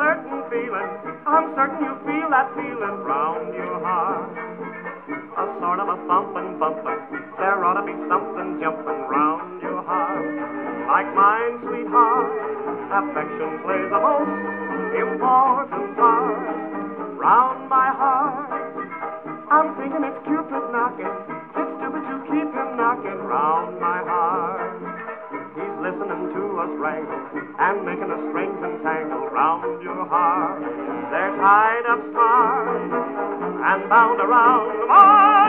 certain feeling. I'm certain you feel that feeling round your heart. A sort of a thumping, bumping. There ought to be something jumping round your heart. Like mine, sweetheart, affection plays a most important part round my heart. I'm thinking it's Cupid knocking. It's stupid to keep him knocking round my heart. Listening to us wrangle and making the strings entangle round your heart. They're tied up smart and bound around mine.